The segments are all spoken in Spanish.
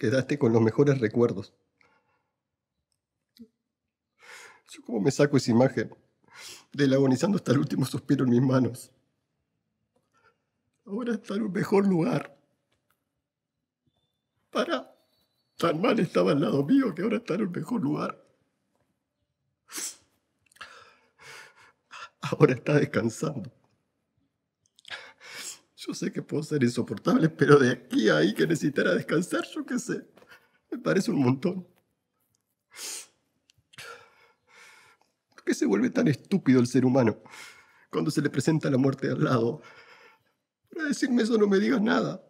quedaste con los mejores recuerdos. Yo cómo me saco esa imagen del agonizando hasta el último suspiro en mis manos. Ahora está en un mejor lugar. Para. Tan mal estaba al lado mío que ahora está en un mejor lugar. Ahora está descansando. Yo sé que puedo ser insoportable, pero de aquí a ahí que necesitara descansar, yo qué sé. Me parece un montón. ¿Por qué se vuelve tan estúpido el ser humano cuando se le presenta la muerte al lado? Para decirme eso no me digas nada.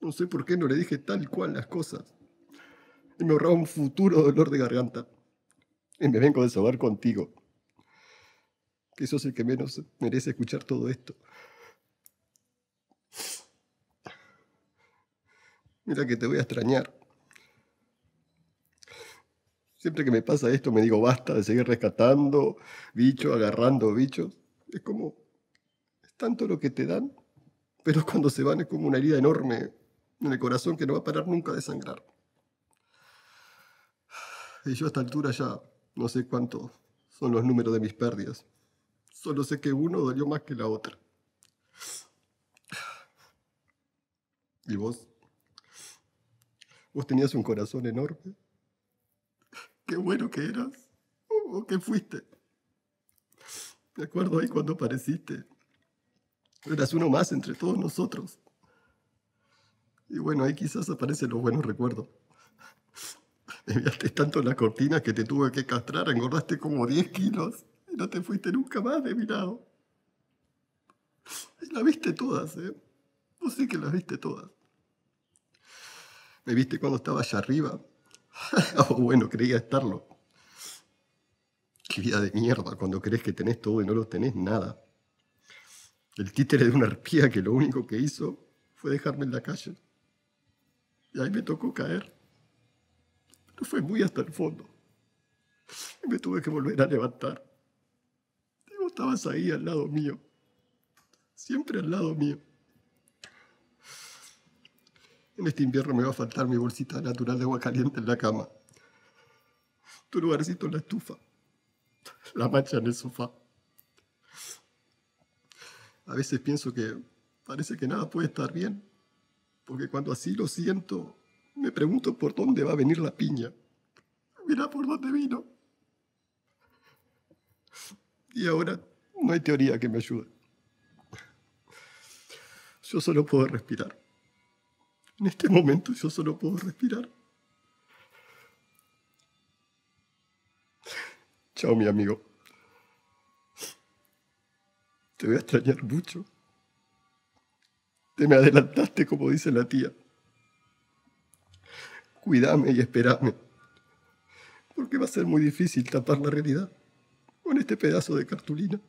No sé por qué no le dije tal cual las cosas. Y me ahorraba un futuro dolor de garganta. Y me vengo a desahogar contigo. Que sos el que menos merece escuchar todo esto. Mira que te voy a extrañar. Siempre que me pasa esto me digo basta de seguir rescatando bichos, agarrando bichos. Es como, es tanto lo que te dan, pero cuando se van es como una herida enorme en el corazón que no va a parar nunca de sangrar. Y yo a esta altura ya no sé cuántos son los números de mis pérdidas. Solo sé que uno dolió más que la otra. ¿Y vos? Vos tenías un corazón enorme. Qué bueno que eras. ¿O qué fuiste? Me acuerdo ahí cuando apareciste. Eras uno más entre todos nosotros. Y bueno, ahí quizás aparecen los buenos recuerdos. Me enviaste tanto en la cortina que te tuve que castrar, engordaste como 10 kilos no te fuiste nunca más de mi lado. Las viste todas, ¿eh? Vos sí que las viste todas. Me viste cuando estaba allá arriba. oh, bueno, creía estarlo. Qué vida de mierda cuando crees que tenés todo y no lo tenés nada. El títere de una arpía que lo único que hizo fue dejarme en la calle. Y ahí me tocó caer. Pero fue muy hasta el fondo. Y me tuve que volver a levantar. Estabas ahí al lado mío. Siempre al lado mío. En este invierno me va a faltar mi bolsita natural de agua caliente en la cama. Tu lugarcito en la estufa. La mancha en el sofá. A veces pienso que parece que nada puede estar bien porque cuando así lo siento, me pregunto por dónde va a venir la piña. Mira por dónde vino. Y ahora no hay teoría que me ayude. Yo solo puedo respirar. En este momento yo solo puedo respirar. Chao, mi amigo. Te voy a extrañar mucho. Te me adelantaste, como dice la tía. Cuídame y espérame, porque va a ser muy difícil tapar la realidad con este pedazo de cartulina.